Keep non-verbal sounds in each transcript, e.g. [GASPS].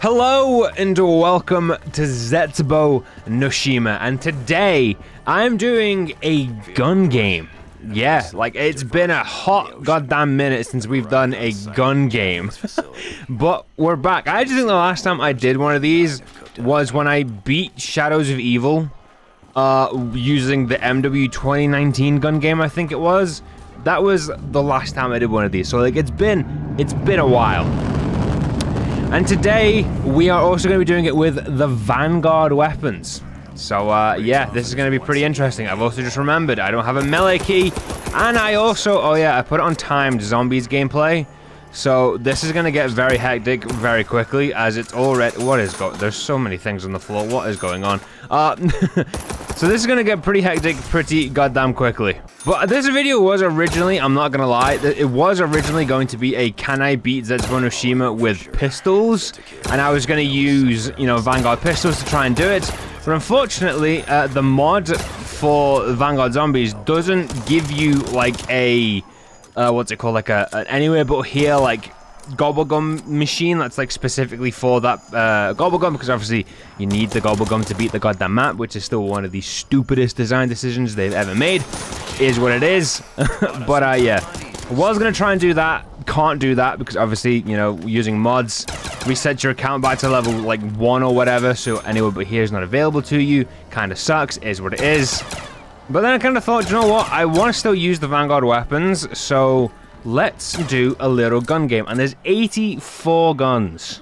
Hello and welcome to Zetsubou No Shima, and today I'm doing a gun game. Yeah, like it's been a hot goddamn minute since we've done a gun game. [LAUGHS] but we're back. I just think the last time I did one of these was when I beat Shadows of Evil uh, using the MW 2019 gun game, I think it was. That was the last time I did one of these. So like it's been it's been a while. And today we are also going to be doing it with the Vanguard weapons. So uh, yeah, this is going to be pretty interesting. I've also just remembered I don't have a melee key. And I also, oh yeah, I put it on timed zombies gameplay. So this is going to get very hectic very quickly as it's already, what is going, there's so many things on the floor. What is going on? Uh, [LAUGHS] so this is going to get pretty hectic pretty goddamn quickly. But this video was originally, I'm not going to lie, it was originally going to be a can I beat Zetsubou No Shima with pistols. And I was going to use, you know, Vanguard pistols to try and do it. But unfortunately, uh, the mod for Vanguard Zombies doesn't give you like a, uh, what's it called, like a, an anywhere but here, like gobblegum machine that's like specifically for that uh, gobblegum because obviously you need the gobblegum to beat the goddamn map which is still one of the stupidest design decisions they've ever made is what it is. [LAUGHS] But uh yeah. I was gonna try and do that can't do that because obviously you know using mods reset your account back to level like one or whatever so anywhere but here is not available to you kind of sucks is what it is but then I kind of thought you know what I want to still use the Vanguard weapons so let's do a little gun game and there's 84 guns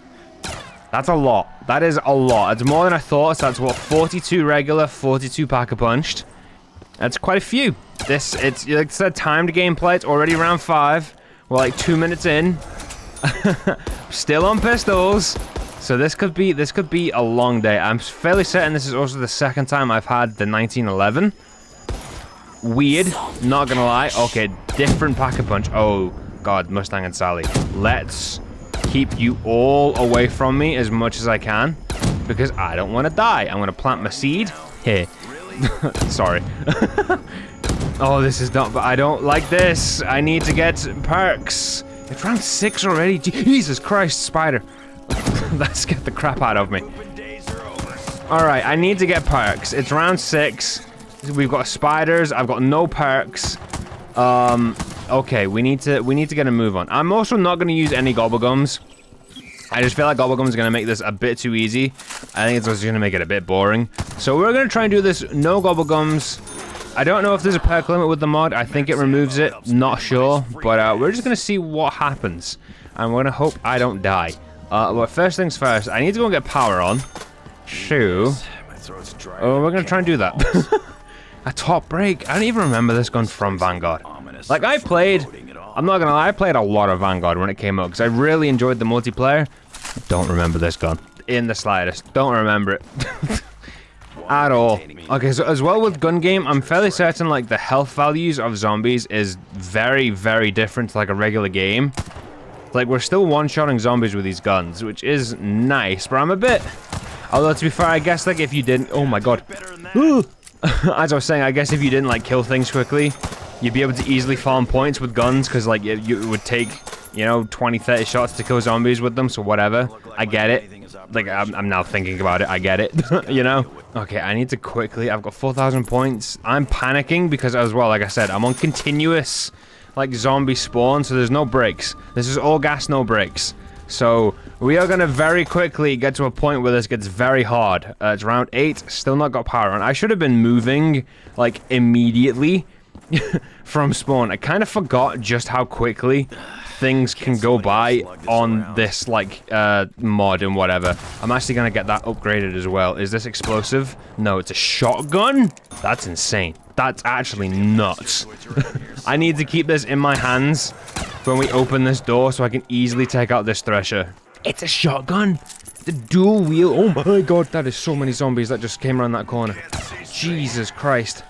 that's a lot that is a lot it's more than I thought so that's what 42 regular 42 pack-a-punched that's quite a few this, it's, like I said, timed gameplay. It's already round five. We're like two minutes in. [LAUGHS] Still on pistols. So this could be, this could be a long day. I'm fairly certain this is also the second time I've had the 1911. Weird, not gonna lie. Okay, different pack-a-punch. Oh, God, Mustang and Sally. Let's keep you all away from me as much as I can. Because I don't want to die. I'm gonna plant my seed. Here. [LAUGHS] Sorry. [LAUGHS] Oh, this is not, but I don't like this. I need to get perks. It's round six already. Jesus Christ, spider. [LAUGHS] Let's get the crap out of me. Alright, I need to get perks. It's round six. We've got spiders. I've got no perks. Um, okay, we need to we need to get a move on. I'm also not going to use any gobblegums. I just feel like gobblegums is going to make this a bit too easy. I think it's also going to make it a bit boring. So we're going to try and do this no gobblegums. I don't know if there's a perk limit with the mod. I think it removes it. Not sure. But uh, we're just going to see what happens. And we're going to hope I don't die. Uh, but first things first, I need to go and get power on. Shoo. Oh, we're going to try and do that. [LAUGHS] a top break. I don't even remember this gun from Vanguard. Like, I played... I'm not going to lie, I played a lot of Vanguard when it came out. Because I really enjoyed the multiplayer. Don't remember this gun. In the slightest. Don't remember it. [LAUGHS] at all. Okay, so as well with gun game, I'm fairly certain like the health values of zombies is very, very different to like a regular game. Like we're still one-shotting zombies with these guns, which is nice, but I'm a bit... Although to be fair, I guess like if you didn't... Oh my god. [GASPS] [LAUGHS] as I was saying, I guess if you didn't like kill things quickly, you'd be able to easily farm points with guns because like it, it would take, you know, 20, 30 shots to kill zombies with them, so whatever. I get it. Like, I'm, I'm now thinking about it, I get it, [LAUGHS] you know? Okay, I need to quickly, I've got 4,000 points. I'm panicking because as well, like I said, I'm on continuous, like, zombie spawn, so there's no breaks. This is all gas, no breaks. So, we are going to very quickly get to a point where this gets very hard. Uh, it's round 8, still not got power on. I should have been moving, like, immediately [LAUGHS] from spawn. I kind of forgot just how quickly things can go by on this, like, uh, mod and whatever. I'm actually gonna get that upgraded as well. Is this explosive? No, it's a shotgun? That's insane. That's actually nuts. I need to keep this in my hands when we open this door so I can easily take out this thresher. It's a shotgun? The dual wheel? Oh my god, that is so many zombies that just came around that corner. Jesus Christ.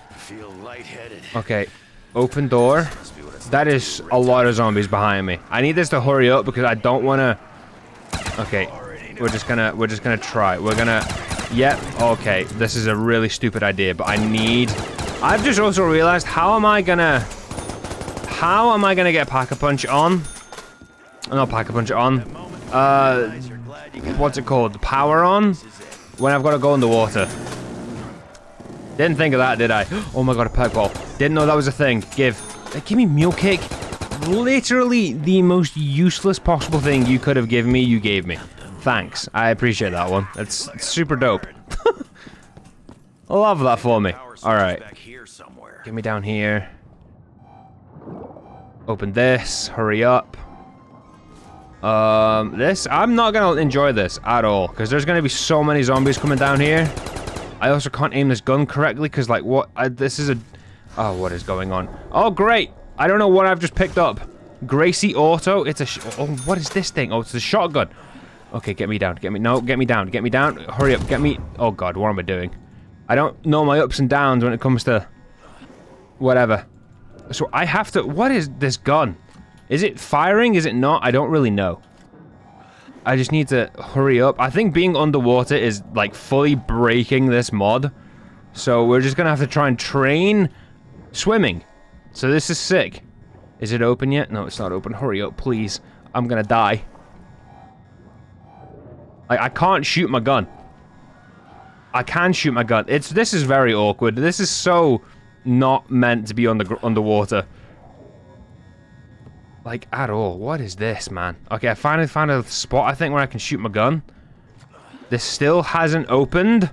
Okay, open door. That is a lot of zombies behind me. I need this to hurry up because I don't want to... Okay, we're just gonna we're just gonna try. We're gonna... Yep, okay. This is a really stupid idea, but I need... I've just also realized, how am I gonna... How am I gonna get Pack-a-Punch on? Not Pack-a-Punch on. uh, what's it called? The power on when I've got to go in the water. Didn't think of that, did I? [GASPS] Oh my god, a perk ball. Didn't know that was a thing. Give. Give me mule kick. Literally the most useless possible thing you could have given me, you gave me. Thanks. I appreciate that one. It's super dope. [LAUGHS] Love that for me. Alright. Get me down here. Open this. Hurry up. Um, this, I'm not gonna enjoy this at all, because there's gonna be so many zombies coming down here. I also can't aim this gun correctly, because, like, what, I, this is a, oh, what is going on? Oh, great! I don't know what I've just picked up. Gracey Auto, it's a, oh, what is this thing? Oh, it's a shotgun. Okay, get me down, get me, no, get me down, get me down, hurry up, get me, oh god, what am I doing? I don't know my ups and downs when it comes to, whatever. So I have to, what is this gun? Is it firing? Is it not? I don't really know. I just need to hurry up. I think being underwater is like fully breaking this mod. So we're just gonna have to try and train swimming. So this is sick. Is it open yet? No, it's not open. Hurry up, please. I'm gonna die. I can't shoot my gun. I can shoot my gun. It's This is very awkward. This is so not meant to be under underwater. Like, at all. What is this, man? Okay, I finally found a spot, I think, where I can shoot my gun. This still hasn't opened.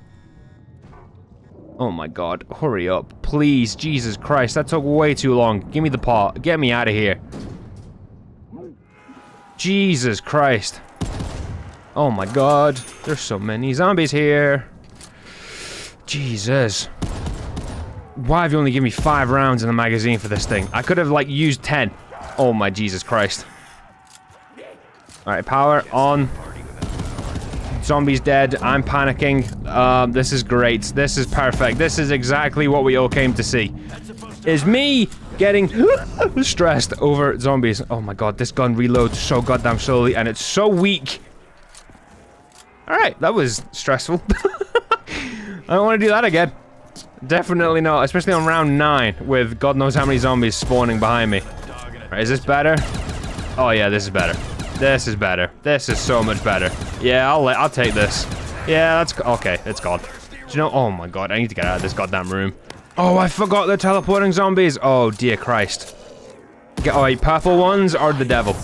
Oh my god. Hurry up. Please. Jesus Christ. That took way too long. Give me the pot. Get me out of here. Jesus Christ. Oh my god. There's so many zombies here. Jesus. Why have you only given me five rounds in the magazine for this thing? I could have, like, used ten. Oh my Jesus Christ. Alright, power on. Zombie's dead. I'm panicking. Um, this is great. This is perfect. This is exactly what we all came to see. Is me getting [LAUGHS] stressed over zombies. Oh my god, this gun reloads so goddamn slowly and it's so weak. Alright, that was stressful. [LAUGHS] I don't want to do that again. Definitely not, especially on round 9 with god knows how many zombies spawning behind me. Right, is this better? Oh yeah, this is better. This is better. This is so much better. Yeah, I'll I'll take this. Yeah, that's okay. It's gone. Do you know? Oh my god, I need to get out of this goddamn room. Oh, I forgot the teleporting zombies. Oh dear Christ. Get oh, wait, purple ones are the devil.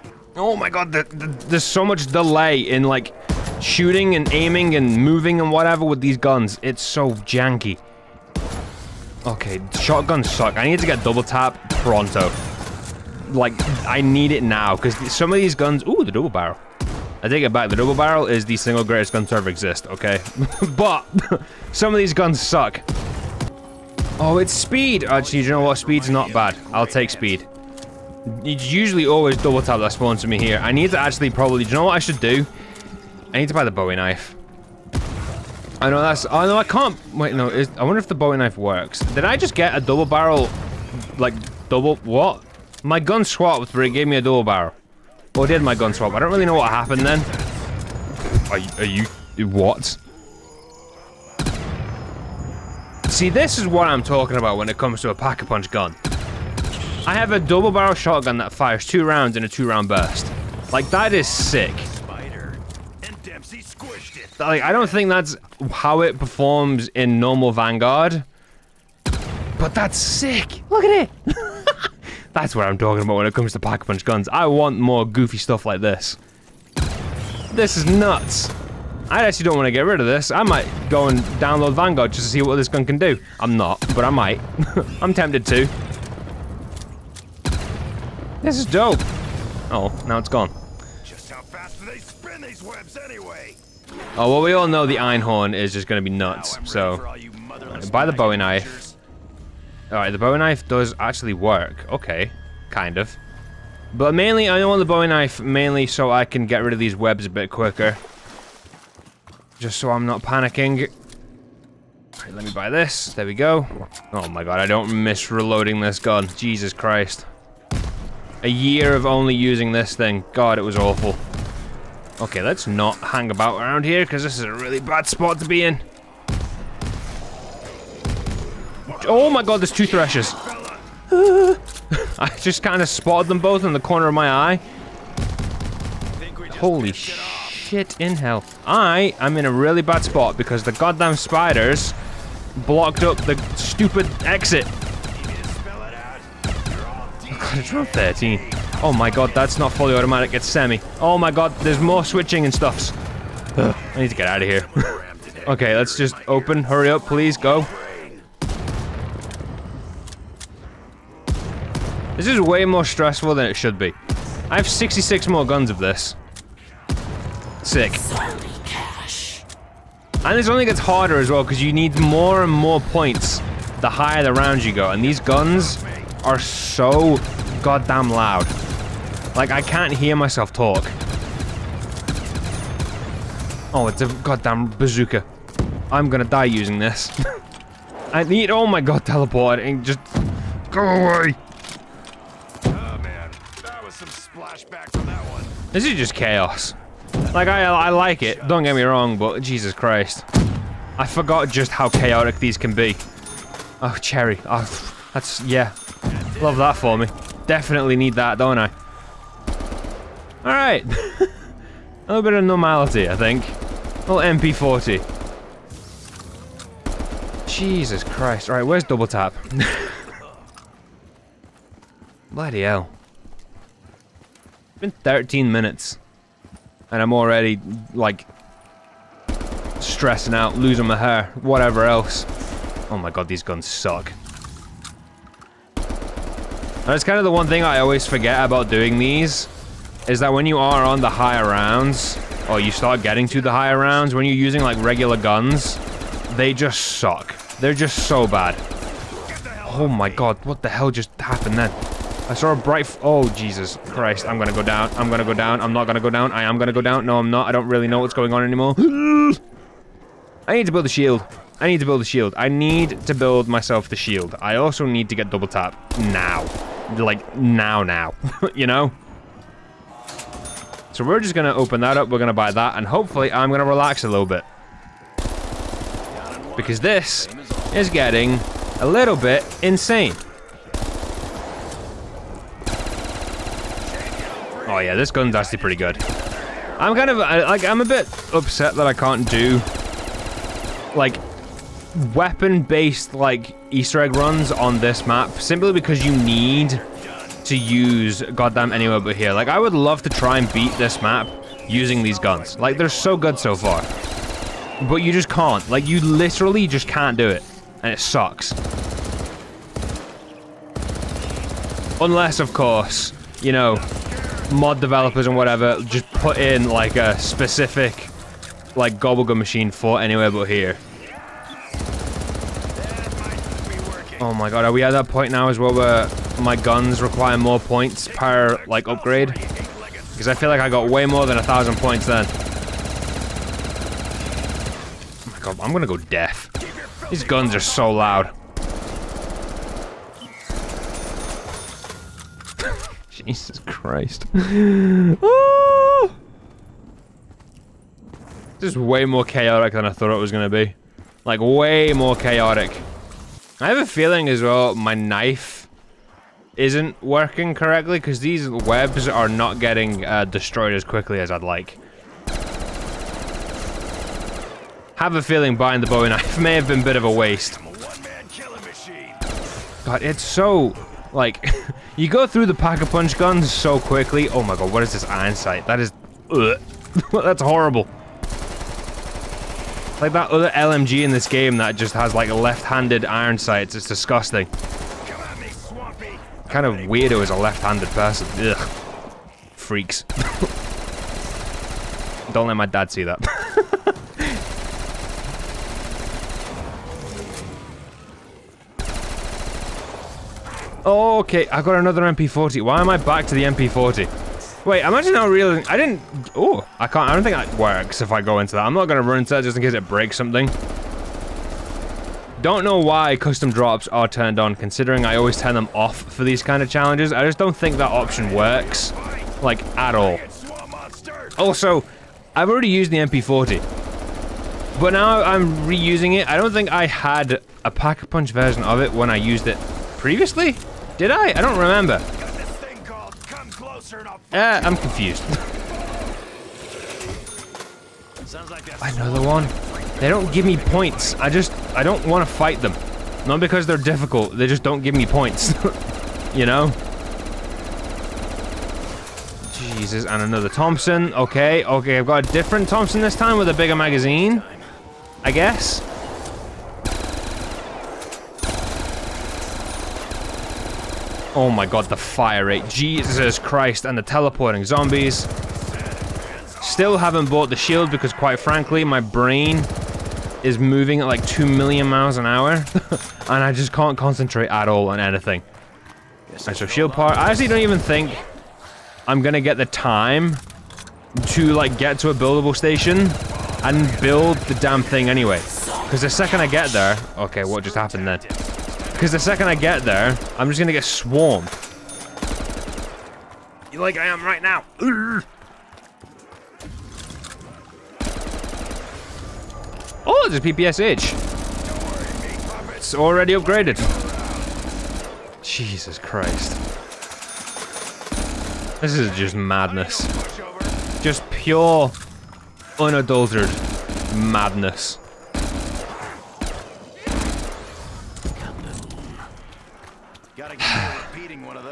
[LAUGHS] oh my god, the, the, there's so much delay in like shooting and aiming and moving and whatever with these guns. It's so janky. Okay, shotguns suck. I need to get double tap pronto like, I need it now, because some of these guns... Ooh, the double barrel. I take it back, the double barrel is the single greatest gun to ever exist, okay? [LAUGHS] but, [LAUGHS] some of these guns suck. Oh, it's speed! Actually, you know what? Speed's not bad. I'll take speed. It's usually always double tap that spawns to me here. I need to actually probably... Do you know what I should do? I need to buy the Bowie knife. I know that's... Oh, no, I can't... Wait, no. Is, I wonder if the Bowie knife works. Did I just get a double barrel... Like, double... What? My gun swapped, but it gave me a double barrel. Or did my gun swap? I don't really know what happened then. Are, are you... What? See, this is what I'm talking about when it comes to a pack-a-punch gun. I have a double barrel shotgun that fires two rounds in a two round burst. Like, that is sick. Like, I don't think that's how it performs in normal Vanguard. But that's sick. Look at it. [LAUGHS] That's what I'm talking about when it comes to Pack-a-Punch guns. I want more goofy stuff like this. This is nuts. I actually don't want to get rid of this. I might go and download Vanguard just to see what this gun can do. I'm not, but I might. [LAUGHS] I'm tempted to. This is dope. Oh, now it's gone. Just how fast do they spin these webs anyway? Oh, well, we all know the Einhorn is just going to be nuts, so... Buy the Bowie knife. Alright, the Bowie knife does actually work. Okay, kind of. But mainly, I want the Bowie knife mainly so I can get rid of these webs a bit quicker. Just so I'm not panicking. Right, let me buy this. There we go. Oh my god, I don't miss reloading this gun. Jesus Christ. A year of only using this thing. God, it was awful. Okay, let's not hang about around here, because this is a really bad spot to be in. Oh my god, there's two threshers. [LAUGHS] I just kind of spotted them both in the corner of my eye. Holy shit in hell. I am in a really bad spot because the goddamn spiders blocked up the stupid exit. [LAUGHS] It's round 13. Oh my god, that's not fully automatic, it's semi. Oh my god, there's more switching and stuffs. Ugh, I need to get out of here. [LAUGHS] okay, let's just open. Hurry up, please, go. This is way more stressful than it should be. I have 66 more guns of this. Sick. And this only gets harder as well, because you need more and more points the higher the rounds you go. And these guns are so goddamn loud. Like, I can't hear myself talk. Oh, it's a goddamn bazooka. I'm gonna die using this. [LAUGHS] I need- oh my god, teleport and just- Go away! Oh man, that was some splashback from that one. This is just chaos. Like, I, I like it, don't get me wrong, but Jesus Christ. I forgot just how chaotic these can be. Oh, cherry. Oh, that's, yeah. Love that for me. Definitely need that, don't I? Alright. [LAUGHS] A little bit of normality, I think. A little MP40. Jesus Christ. Alright, where's double tap? [LAUGHS] Bloody hell. It's been 13 minutes. And I'm already, like, stressing out, losing my hair, whatever else. Oh my god, these guns suck. That's kind of the one thing I always forget about doing these, is that when you are on the higher rounds, or you start getting to the higher rounds, when you're using like regular guns, they just suck. They're just so bad. Oh my god, what the hell just happened then? I saw a bright oh Jesus Christ, I'm gonna go down, I'm gonna go down, I'm not gonna go down, I am gonna go down, no I'm not, I don't really know what's going on anymore. [GASPS] I need to build a shield. I need to build a shield. I need to build myself the shield. I also need to get double tap now. Like, now now. [LAUGHS] you know? So we're just gonna open that up, we're gonna buy that, and hopefully I'm gonna relax a little bit. Because this is getting a little bit insane. Oh yeah, this gun's actually pretty good. I'm kind of, like, I'm a bit upset that I can't do, like, weapon-based, like, Easter egg runs on this map, simply because you need to use goddamn anywhere but here. Like, I would love to try and beat this map using these guns. Like, they're so good so far. But you just can't. Like, you literally just can't do it. And it sucks. Unless, of course, you know, mod developers and whatever just put in, like, a specific, like, gobblegum machine for anywhere but here. Oh my god, are we at that point now as well where my guns require more points per, like, upgrade? Because I feel like I got way more than a thousand points then. Oh my god, I'm gonna go deaf. These guns are so loud. [LAUGHS] Jesus Christ. oh! [LAUGHS] This is way more chaotic than I thought it was gonna be. Like, way more chaotic. I have a feeling as well my knife isn't working correctly because these webs are not getting uh, destroyed as quickly as I'd like. Have a feeling buying the Bowie [LAUGHS] knife may have been a bit of a waste. God, it's so, like, [LAUGHS] you go through the Pack-a-Punch guns so quickly. Oh my god, what is this iron sight? That is. [LAUGHS] That's horrible. Like that other LMG in this game that just has like left-handed iron sights. It's disgusting. Kind of weirdo as a left-handed person. Ugh. Freaks. Don't let my dad see that. [LAUGHS] okay. I got another MP40. Why am I back to the MP40? Wait, imagine how real. I didn't. Oh, I can't. I don't think that works if I go into that. I'm not gonna run into that just in case it breaks something. Don't know why custom drops are turned on, considering I always turn them off for these kind of challenges. I just don't think that option works, like, at all. Also, I've already used the MP40. But now I'm reusing it. I don't think I had a Pack-a-Punch version of it when I used it previously. Did I? I don't remember. Uh, I'm confused. [LAUGHS] Sounds like that's Another one. They don't give me points. I just, I don't want to fight them. Not because they're difficult, they just don't give me points. [LAUGHS] you know? Jesus, and another Thompson. Okay, okay, I've got a different Thompson this time with a bigger magazine. I guess. Oh my god, the fire rate. Jesus Christ, and the teleporting zombies. Still haven't bought the shield because quite frankly, my brain is moving at like 2 million miles an hour. [LAUGHS] and I just can't concentrate at all on anything. Alright, so shield part. I actually don't even think I'm gonna get the time to like get to a buildable station and build the damn thing anyway. Because the second I get there, okay, what just happened then? Because the second I get there, I'm just gonna get swarmed. You like I am right now. Urgh. Oh, there's PPSH. It's already upgraded. Jesus Christ. This is just madness. Just pure, unadulterated madness. [SIGHS]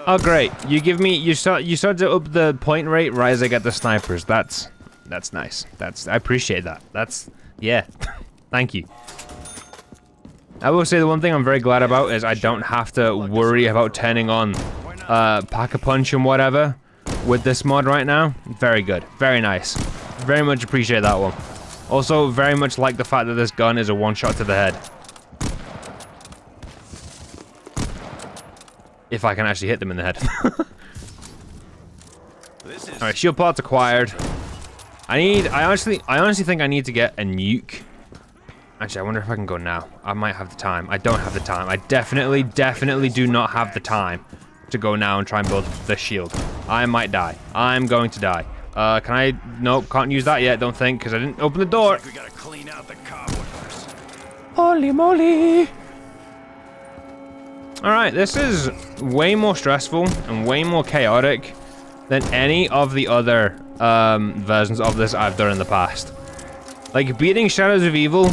Oh great! You give me you start you start to up the point rate right as I get the snipers. That's that's nice. That's I appreciate that. That's yeah. [LAUGHS] Thank you. I will say the one thing I'm very glad about is I don't have to worry about turning on uh, pack a punch and whatever with this mod right now. Very good. Very nice. Very much appreciate that one. Also, very much like the fact that this gun is a one shot to the head. If I can actually hit them in the head. [LAUGHS] Alright, shield parts acquired. I need, I honestly, I honestly think I need to get a nuke. Actually, I wonder if I can go now. I might have the time. I don't have the time. I definitely, definitely do not have the time to go now and try and build the shield. I might die. I'm going to die. Uh, can I? Nope, can't use that yet, don't think, because I didn't open the door. we gotta clean out the cobwebs. Holy moly! Alright, this is way more stressful and way more chaotic than any of the other um, versions of this I've done in the past. Like, beating Shadows of Evil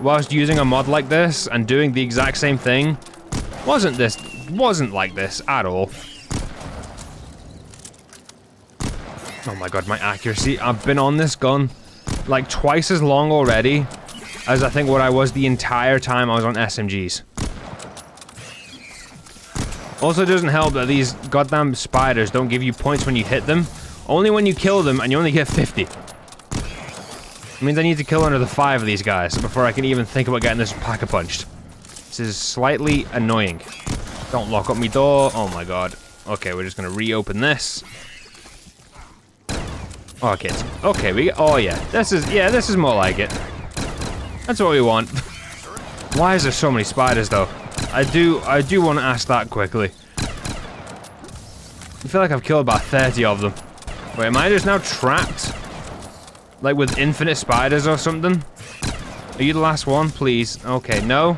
whilst using a mod like this and doing the exact same thing wasn't this, wasn't like this at all. Oh my god, my accuracy. I've been on this gun like twice as long already as I think what I was the entire time I was on SMGs. Also, it doesn't help that these goddamn spiders don't give you points when you hit them. Only when you kill them, and you only get 50. It means I need to kill another five of these guys before I can even think about getting this pack-a-punched. This is slightly annoying. Don't lock up my door. Oh my god. Okay, we're just gonna reopen this. Oh, okay, it's- okay, we, oh yeah, this is, yeah, this is more like it. That's what we want. [LAUGHS] Why is there so many spiders though? I do, I do want to ask that quickly. I feel like I've killed about 30 of them. Wait, am I just now trapped? Like with infinite spiders or something? Are you the last one? Please. Okay, no.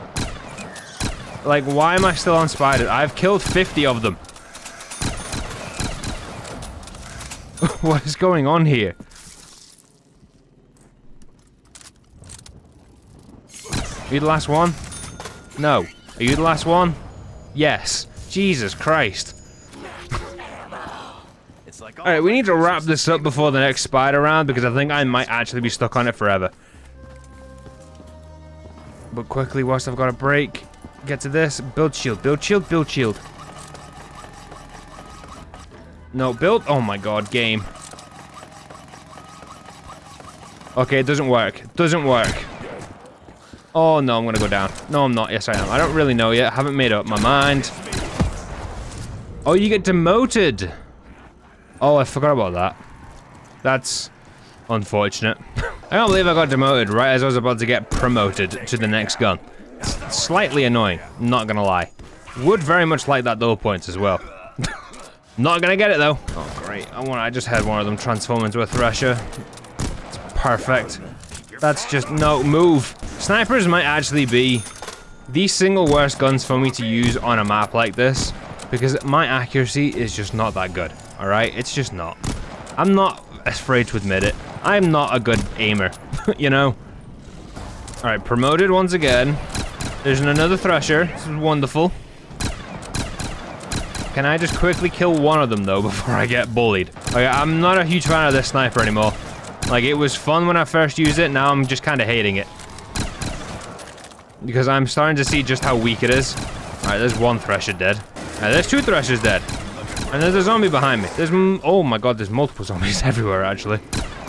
Like, why am I still on spiders? I've killed 50 of them. [LAUGHS] what is going on here? Are you the last one? No. Are you the last one? Yes. Jesus Christ. Alright, we need to wrap this up before the next spider round because I think I might actually be stuck on it forever. But quickly, whilst I've got a break, get to this. Build shield, build shield, build shield. No, build. Oh my god, game. Okay, it doesn't work. Doesn't work. Oh no, I'm gonna go down. No, I'm not. Yes, I am. I don't really know yet. I Haven't made up my mind. Oh, you get demoted. Oh, I forgot about that. That's unfortunate. I can't believe I got demoted right as I was about to get promoted to the next gun. Slightly annoying, not gonna lie. Would very much like that double points as well. [LAUGHS] not gonna get it though. Oh great, I want I just had one of them transform into a thresher. It's perfect. That's just no move. Snipers might actually be the single worst guns for me to use on a map like this because my accuracy is just not that good. All right, it's just not. I'm not afraid to admit it. I'm not a good aimer, [LAUGHS] you know? Alright, promoted once again. There's another Thresher. This is wonderful. Can I just quickly kill one of them, though, [LAUGHS] before I get bullied? Like, I'm not a huge fan of this sniper anymore. Like, it was fun when I first used it, now I'm just kind of hating it. Because I'm starting to see just how weak it is. Alright, there's one Thresher dead. Alright, there's two Threshers dead. And there's a zombie behind me. There's, oh my god, there's multiple zombies [LAUGHS] everywhere, actually.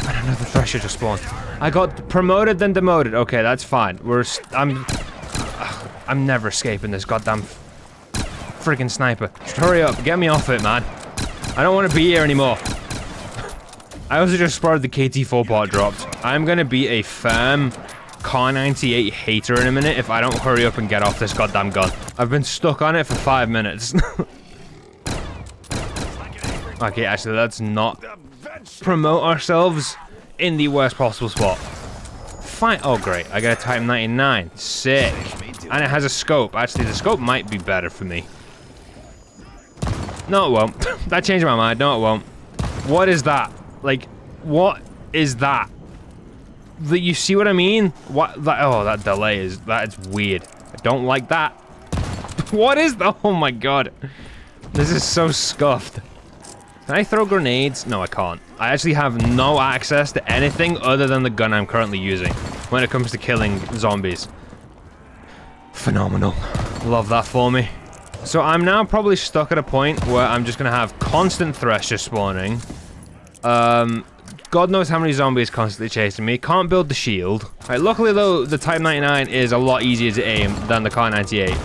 And another Thresher just spawned. I got promoted, then demoted. Okay, that's fine. We're, I'm, ugh, I'm never escaping this goddamn freaking sniper. Just hurry up, get me off it, man. I don't want to be here anymore. [LAUGHS] I also just spotted the KT4 bot dropped. I'm gonna be a firm Kar 98 hater in a minute if I don't hurry up and get off this goddamn gun. I've been stuck on it for five minutes. [LAUGHS] okay, actually, let's not promote ourselves in the worst possible spot. Fine. Oh, great. I got a Type 99. Sick. And it has a scope. Actually, the scope might be better for me. No, it won't. [LAUGHS] that changed my mind. No, it won't. What is that? Like, what is that? That you see what I mean? What? That, oh, that delay is that is weird. I don't like that. [LAUGHS] what is that? Oh my god, this is so scuffed. Can I throw grenades? No, I can't. I actually have no access to anything other than the gun I'm currently using when it comes to killing zombies. Phenomenal. Love that for me. So I'm now probably stuck at a point where I'm just gonna have constant Thresher spawning. Um, God knows how many zombies constantly chasing me. Can't build the shield. Right, luckily though, the Type 99 is a lot easier to aim than the Kar 98.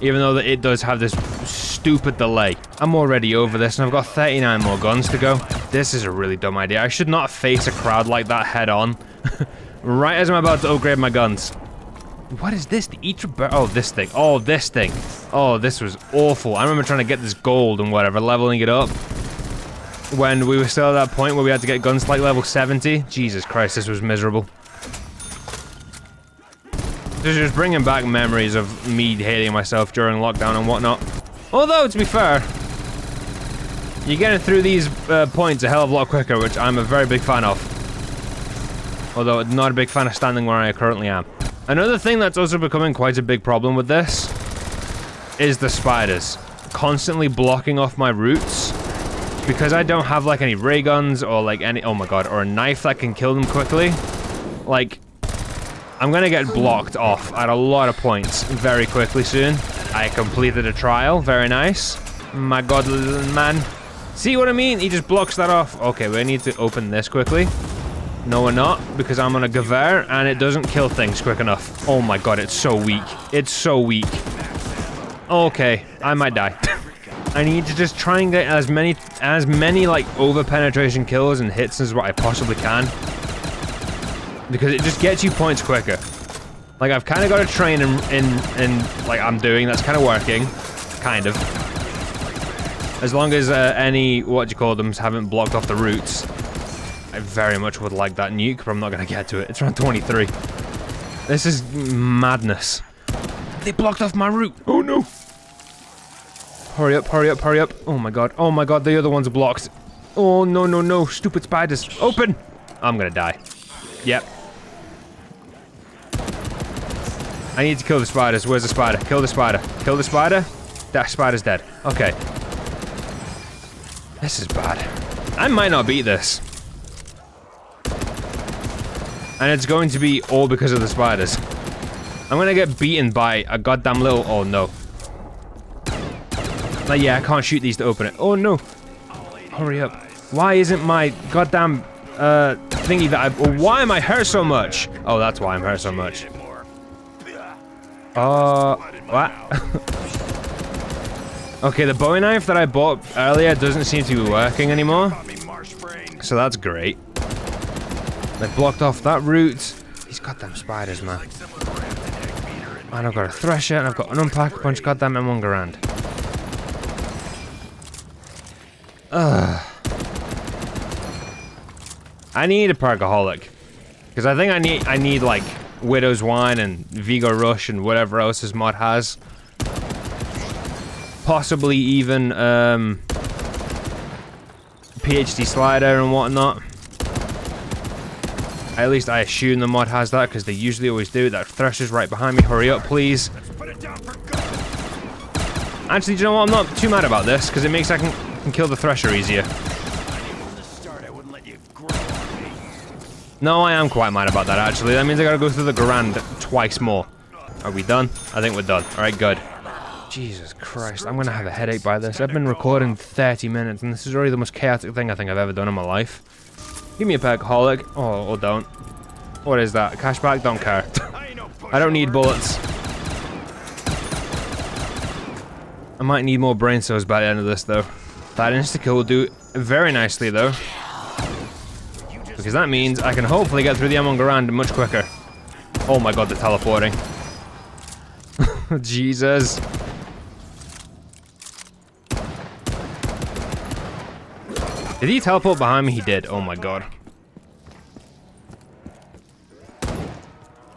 Even though it does have this stupid delay. I'm already over this and I've got 39 more guns to go. This is a really dumb idea. I should not face a crowd like that head on. [LAUGHS] right as I'm about to upgrade my guns. What is this? The Eater Oh, this thing. Oh, this thing. Oh, this was awful. I remember trying to get this gold and whatever, leveling it up when we were still at that point where we had to get guns like level 70. Jesus Christ, this was miserable. This is just bringing back memories of me hating myself during lockdown and whatnot. Although, to be fair, you're getting through these uh, points a hell of a lot quicker, which I'm a very big fan of. Although, not a big fan of standing where I currently am. Another thing that's also becoming quite a big problem with this is the spiders. Constantly blocking off my routes because I don't have like any ray guns or like any oh my god or a knife that can kill them quickly like I'm gonna get blocked off at a lot of points very quickly soon I completed a trial. Very nice. My god man. See what I mean? He just blocks that off. Okay we need to open this quickly. No we're not because I'm on a Gewehr and it doesn't kill things quick enough. Oh my god it's so weak. It's so weak. Okay I might die. [LAUGHS] I need to just try and get as many, as many like over penetration kills and hits as what I possibly can. Because it just gets you points quicker. Like I've kind of got a train in, in, in, like I'm doing, that's kind of working. Kind of. As long as uh, any, what do you call them, haven't blocked off the routes. I very much would like that nuke, but I'm not going to get to it. It's around 23. This is madness. They blocked off my route. Oh no. Hurry up, hurry up, hurry up. Oh my god, oh my god, the other one's blocked. Oh, no, no, no, stupid spiders. Open! I'm gonna die. Yep. I need to kill the spiders. Where's the spider? Kill the spider. Kill the spider. That spider's dead. Okay. This is bad. I might not beat this. And it's going to be all because of the spiders. I'm gonna get beaten by a goddamn little... Oh, no. Like, yeah, I can't shoot these to open it. Oh, no. Hurry up. Why isn't my goddamn, uh, thingy that I... Why am I hurt so much? Oh, that's why I'm hurt so much. Uh, what? [LAUGHS] okay, the Bowie knife that I bought earlier doesn't seem to be working anymore. So that's great. They blocked off that route. These goddamn spiders, man. And I've got a thresher, and I've got an unpack punch, goddamn M1 Garand. Ugh. I need a Perkaholic. Because I think I need, I need like, Widow's Wine and Vigo Rush and whatever else his mod has. Possibly even, um... PhD Slider and whatnot. At least I assume the mod has that, because they usually always do. That Thresher's right behind me. Hurry up, please. Actually, do you know what? I'm not too mad about this, because it makes I can, can kill the Thresher easier. From the start, I wouldn't let you grow on me. No, I am quite mad about that, actually. That means I gotta go through the Grand twice more. Are we done? I think we're done. Alright, good. Jesus Christ, I'm gonna have a headache by this. I've been recording 30 minutes, and this is already the most chaotic thing I think I've ever done in my life. Give me a pack, perkaholic. Oh, or don't. What is that? Cashback? Don't care. I [LAUGHS] I don't need bullets. I might need more brain cells by the end of this, though. That insta-kill will do very nicely, though. Because that means I can hopefully get through the M1 Garand much quicker. Oh my god, they're teleporting. [LAUGHS] Jesus. Did he teleport behind me? He did. Oh my god.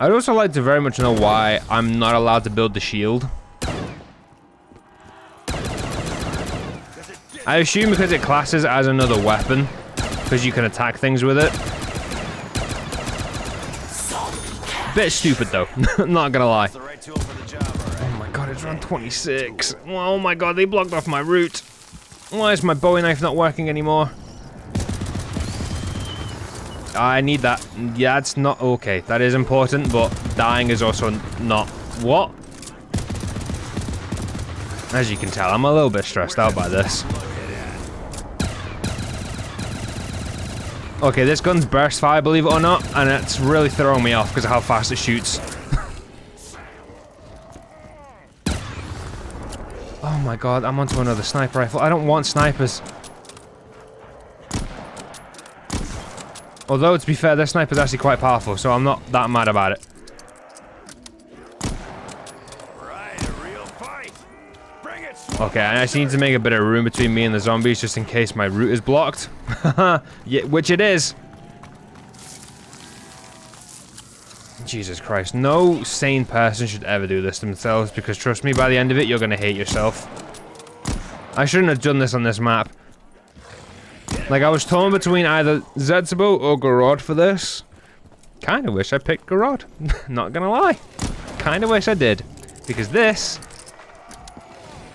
I'd also like to very much know why I'm not allowed to build the shield. I assume because it classes as another weapon, because you can attack things with it. Bit stupid though, [LAUGHS] not gonna lie. The right tool for the job, all right. Oh my god, it's around 26. Oh my god, they blocked off my route. Why is my Bowie knife not working anymore? I need that. Yeah, it's not okay. That is important, but dying is also not. What? As you can tell, I'm a little bit stressed out by this. Okay, this gun's burst fire, believe it or not, and it's really throwing me off because of how fast it shoots. [LAUGHS] Oh my god, I'm onto another sniper rifle. I don't want snipers. Although, to be fair, this sniper's actually quite powerful, so I'm not that mad about it. Right, a real fight. Bring it. Okay, I actually need to make a bit of room between me and the zombies just in case my route is blocked. [LAUGHS] yeah, which it is. Jesus Christ, no sane person should ever do this to themselves because trust me, by the end of it, you're gonna hate yourself. I shouldn't have done this on this map. Like, I was torn between either Zetsubou or Gorod for this. Kinda wish I picked Gorod. [LAUGHS] Not gonna lie. Kinda wish I did. Because this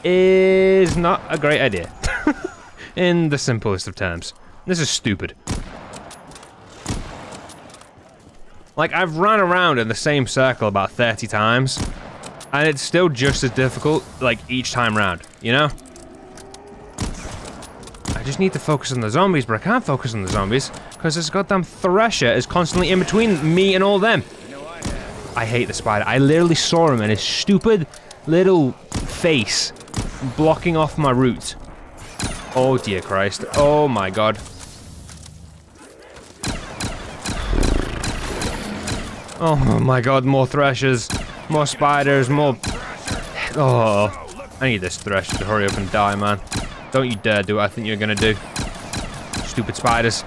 is not a great idea. [LAUGHS] In the simplest of terms. This is stupid. Like, I've run around in the same circle about 30 times, and it's still just as difficult, like, each time round, you know? I just need to focus on the zombies, but I can't focus on the zombies, because this goddamn Thresher is constantly in between me and all them. I hate the spider. I literally saw him and his stupid little face blocking off my route. Oh dear Christ. Oh my god. Oh my god, more threshers, more spiders, more... Oh, I need this thresher to hurry up and die, man. Don't you dare do what I think you're gonna do. Stupid spiders.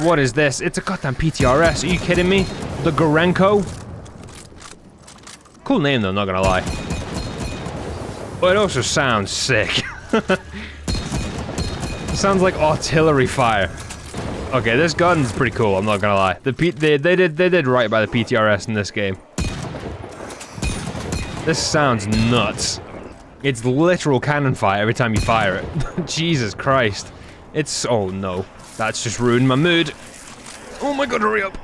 What is this? It's a goddamn PTRS. Are you kidding me? The Gorenko? Cool name though, not gonna lie. But it also sounds sick. [LAUGHS] sounds like artillery fire. Okay, this gun's pretty cool. I'm not gonna lie. The P they they did they did right by the PTRS in this game. This sounds nuts. It's literal cannon fire every time you fire it. [LAUGHS] Jesus Christ. It's oh no, that's just ruined my mood. Oh my god, hurry up!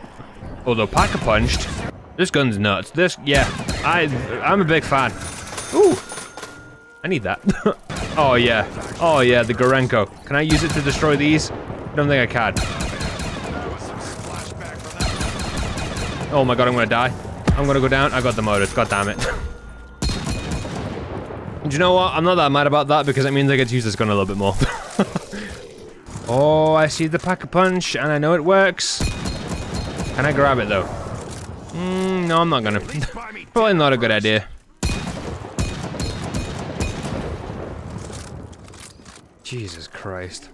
Although Pack-a-punched, this gun's nuts. This yeah, I I'm a big fan. Ooh, I need that. [LAUGHS] oh yeah, oh yeah, the Gorenko. Can I use it to destroy these? I don't think I can. Oh my god, I'm gonna die. I'm gonna go down. I got the motors. God damn it. [LAUGHS] Do you know what? I'm not that mad about that because it means I get to use this gun a little bit more. [LAUGHS] oh, I see the pack-a-punch and I know it works. Can I grab it though? Mm, no, I'm not gonna. Probably not a good idea. Jesus Christ.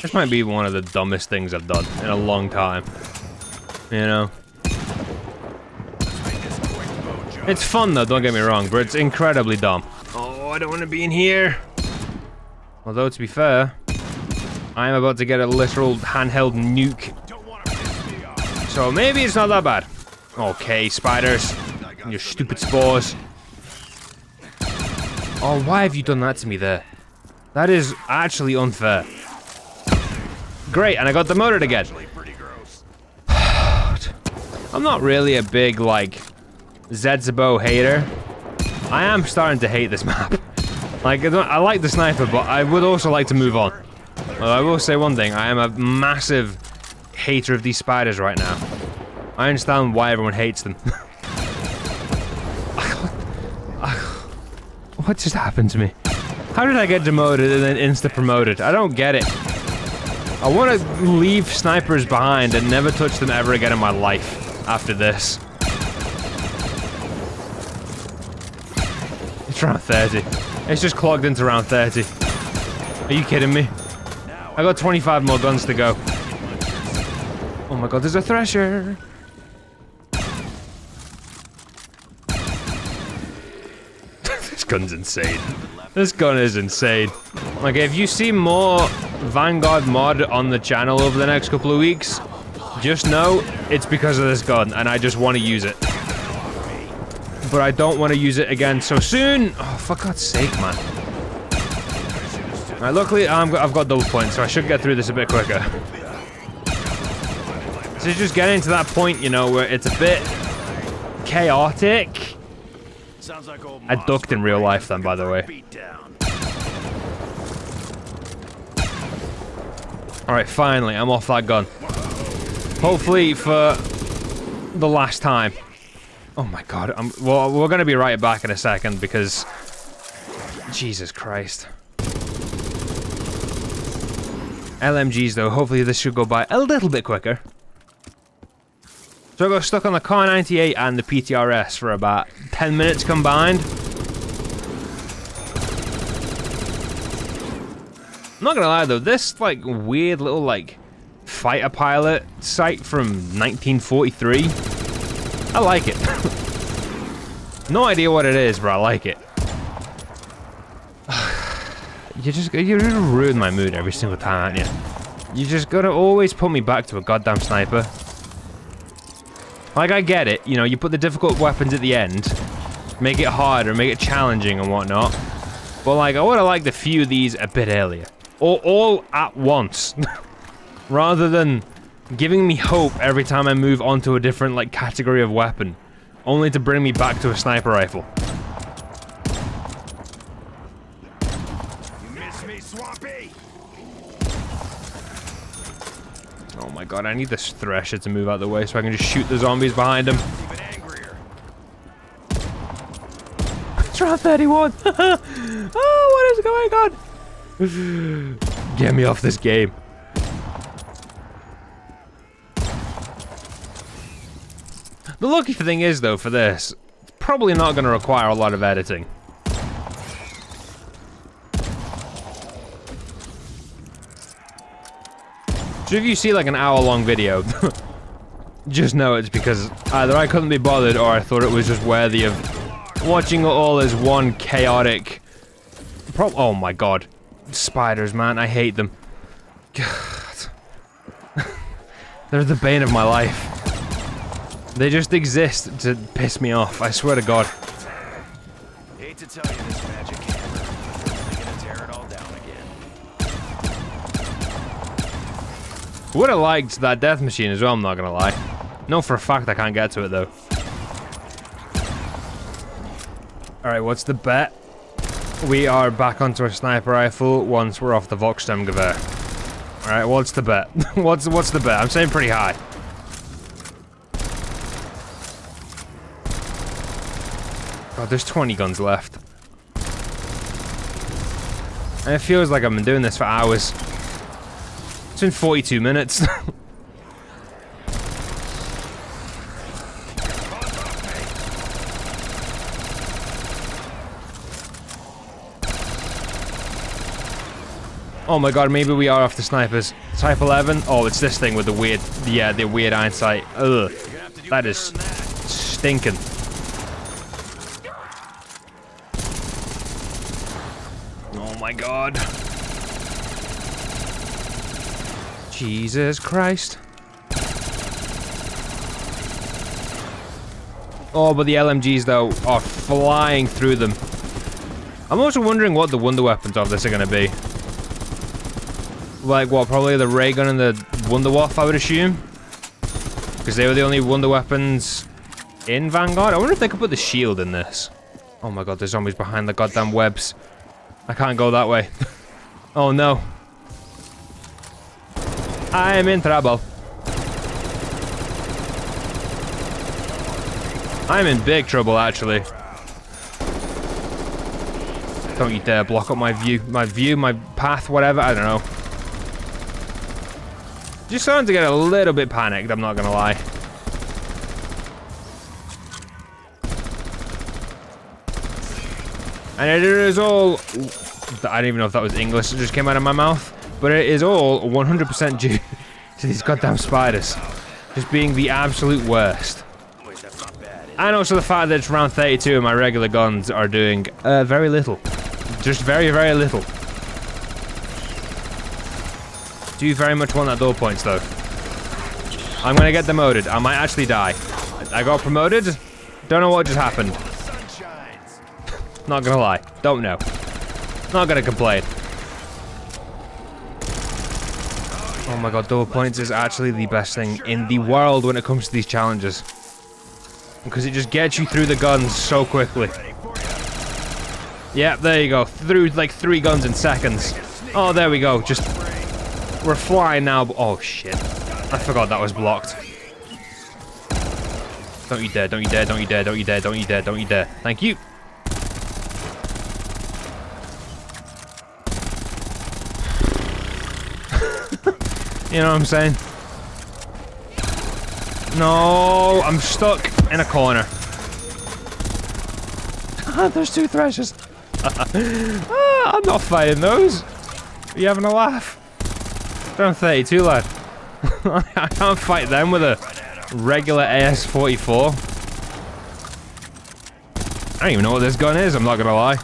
This might be one of the dumbest things I've done in a long time. You know? It's fun though, don't get me wrong, but it's incredibly dumb. Oh, I don't want to be in here. Although, to be fair, I am about to get a literal handheld nuke. Don't want to piss me off. So maybe it's not that bad. Okay, spiders. Your stupid spores. Oh, why have you done that to me there? That is actually unfair. Great, and I got demoted again. Actually, pretty gross. [SIGHS] I'm not really a big, like, Zetsubou hater. I am starting to hate this map. [LAUGHS] Like, I, don't, I like the sniper, but I would also like to move on. I will say one thing. I am a massive hater of these spiders right now. I understand why everyone hates them. [LAUGHS] what just happened to me? How did I get demoted and then insta-promoted? I don't get it. I want to leave snipers behind and never touch them ever again in my life after this. It's round 30. It's just clogged into round 30. Are you kidding me? I got 25 more guns to go. Oh my god, there's a thresher. this gun's insane. This gun is insane. Like, if you see more Vanguard mod on the channel over the next couple of weeks, just know it's because of this gun, and I just want to use it. But I don't want to use it again so soon. Oh, for God's sake, man. Alright, luckily I'm, I've got double points, so I should get through this a bit quicker. So just getting to that point, you know, where it's a bit chaotic. Sounds like I ducked in real life then, by the way. Alright, finally, I'm off that gun. Hopefully for the last time. Oh my god, I'm, well, we're gonna be right back in a second because... Jesus Christ. LMGs though, hopefully this should go by a little bit quicker. So I got stuck on the Kar 98 and the PTRS for about 10 minutes combined. I'm not gonna lie though, this like weird little like fighter pilot sight from 1943, I like it. [LAUGHS] no idea what it is, but I like it. [SIGHS] you just you ruin my mood every single time, aren't you? You just gotta always put me back to a goddamn sniper. Like I get it, you know, you put the difficult weapons at the end, make it harder, make it challenging and whatnot. But like, I would have liked a few of these a bit earlier. Or all at once. [LAUGHS] Rather than giving me hope every time I move onto a different like category of weapon. Only to bring me back to a sniper rifle. You miss me, Swampy? Oh my god, I need this thresher to move out of the way so I can just shoot the zombies behind him. It's round 31! oh, what is going on? Get me off this game. The lucky thing is, though, for this, it's probably not going to require a lot of editing. So if you see like an hour-long video, [LAUGHS] just know it's because either I couldn't be bothered or I thought it was just worthy of watching it all as one chaotic... Pro oh my god. Spiders, man, I hate them. God. [SIGHS] They're the bane of my life. They just exist to piss me off, I swear to god. Hate to tell you this, Would have liked that death machine as well, I'm not gonna lie. No, for a fact I can't get to it though. Alright, what's the bet? We are back onto a sniper rifle once we're off the Volkssturmgewehr. Alright, what's the bet? [LAUGHS] what's what's the bet? I'm saying pretty high. God, there's 20 guns left. And it feels like I've been doing this for hours. It's been 42 minutes. [LAUGHS] oh my god, maybe we are off the snipers. Type 11? Oh, it's this thing with the weird, yeah, the weird hindsight. Ugh. That is stinking. Oh my god. Jesus Christ. Oh, but the LMGs, though, are flying through them. I'm also wondering what the wonder weapons of this are going to be. Like, what, probably the ray gun and the Wunderwaffe, I would assume? Because they were the only wonder weapons in Vanguard. I wonder if they could put the shield in this. Oh my god, there's zombies behind the goddamn webs. I can't go that way. [LAUGHS] oh no. I'm in trouble. I'm in big trouble, actually. Don't you dare block up my view, my view, my path, whatever, I don't know. Just starting to get a little bit panicked, I'm not gonna lie. And it is all... I don't even know if that was English that just came out of my mouth. But it is all 100% due [LAUGHS] to these goddamn spiders. Just being the absolute worst. And also the fact that it's round 32 and my regular guns are doing uh, very little. Just very, very little. Do you very much want that door points though? I'm gonna get demoted. I might actually die. I got promoted. Don't know what just happened. [LAUGHS] Not gonna lie. Don't know. Not gonna complain. Oh my god, double points is actually the best thing in the world when it comes to these challenges. Because it just gets you through the guns so quickly. Yeah, there you go. Through like three guns in seconds. Oh, there we go. Just... We're flying now. Oh, shit. I forgot that was blocked. Don't you dare, don't you dare, don't you dare, don't you dare, don't you dare, don't you dare. Thank you. You know what I'm saying? No, I'm stuck in a corner. [LAUGHS] There's two threshers. [LAUGHS] ah, I'm not fighting those. Are you having a laugh? I'm 32, lad. [LAUGHS] I can't fight them with a regular AS-44. I don't even know what this gun is, I'm not gonna lie.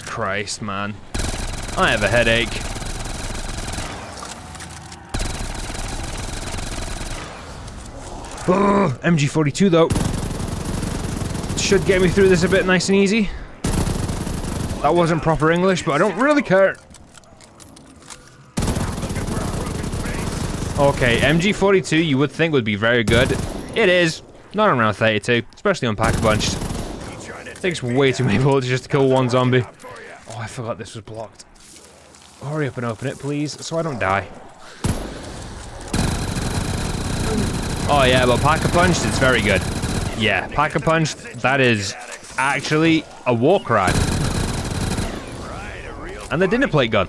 Jesus Christ, man. I have a headache. [SIGHS] Oh, MG42 though. Should get me through this a bit nice and easy. That wasn't proper English, but I don't really care. Okay, MG42 you would think would be very good. It is. Not around 32, especially on Pack-a-Punched. Takes way too many bullets just to kill one zombie. Oh, I forgot this was blocked. Hurry up and open it, please, so I don't die. Oh yeah, but Pack-a-Punched, it's very good. Yeah, Pack-a-Punched, that is actually a war crime. And the dinner plate gun.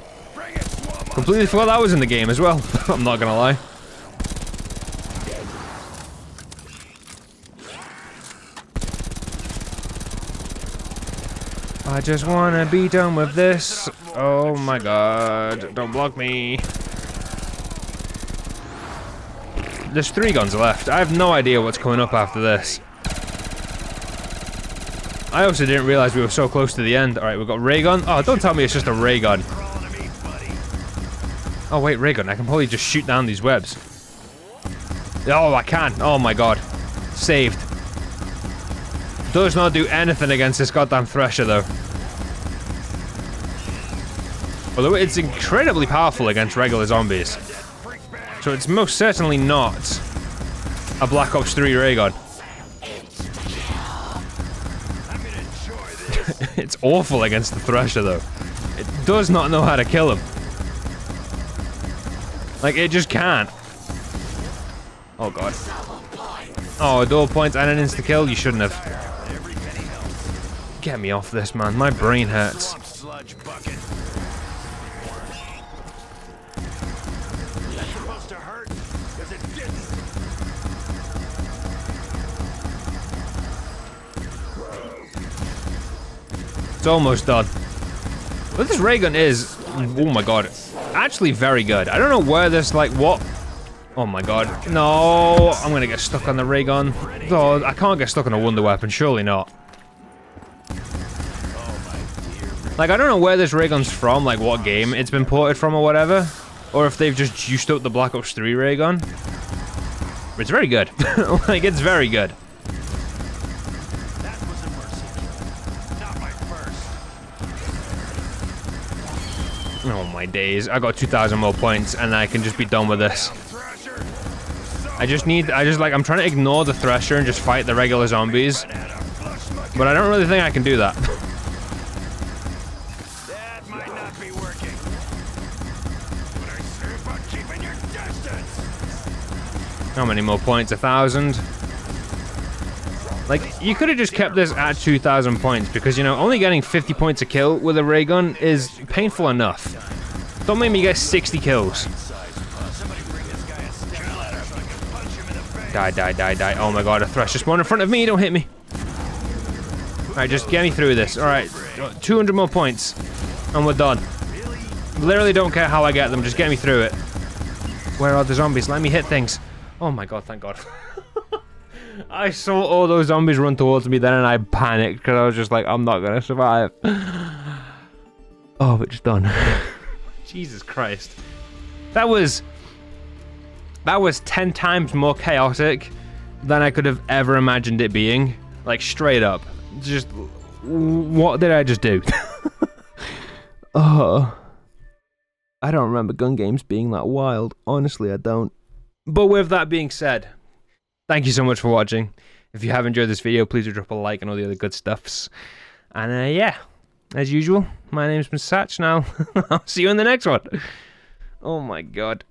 Completely forgot that was in the game as well. [LAUGHS] I'm not gonna lie. I just wanna be done with this. Oh my god. Don't block me. There's three guns left. I have no idea what's coming up after this. I also didn't realize we were so close to the end. Alright, we've got ray gun. Oh, don't tell me it's just a ray gun. Oh wait, ray gun. I can probably just shoot down these webs. Oh, I can. Oh my god. Saved. Does not do anything against this goddamn Thresher, though. Although it's incredibly powerful against regular zombies. So it's most certainly not a Black Ops 3 ray gun. [LAUGHS] it's awful against the Thresher, though. It does not know how to kill him. Like, it just can't. Oh, God. Oh, a dual point and an insta-kill? You shouldn't have. Get me off this, man. My brain hurts. It's almost done. But this ray gun is, oh my god, actually very good. I don't know where this, like, what? Oh my god. No, I'm gonna get stuck on the ray gun. Oh, I can't get stuck on a wonder weapon, surely not. Like, I don't know where this ray gun's from, like what game it's been ported from or whatever. Or if they've just juiced up the Black Ops 3 ray gun. But it's very good. [LAUGHS] like, it's very good. That was a mercy kill. Not my first. Oh my days. I got 2,000 more points and I can just be done with this. I just need, I just like, I'm trying to ignore the Thresher and just fight the regular zombies. But I don't really think I can do. That [LAUGHS] How many more points? A thousand? Like, you could have just kept this at 2,000 points because, you know, only getting 50 points a kill with a ray gun is painful enough. Don't make me get 60 kills. Die, die, die, die. Oh my god, a Thresher spawned in front of me. Don't hit me. Alright, just get me through this. Alright, 200 more points. And we're done. Literally don't care how I get them. Just get me through it. Where are the zombies? Let me hit things. Oh my god, thank god. [LAUGHS] I saw all those zombies run towards me then and I panicked because I was just like, I'm not going to survive. [SIGHS] Oh, it's done. [LAUGHS] Jesus Christ. That was... That was 10 times more chaotic than I could have ever imagined it being. Like, straight up. Just... What did I just do? [LAUGHS] oh... I don't remember gun games being that wild. Honestly, I don't. But with that being said, thank you so much for watching. If you have enjoyed this video, please do drop a like and all the other good stuffs. And uh, yeah, as usual, my name's been Satchino. [LAUGHS] I'll see you in the next one. Oh my god.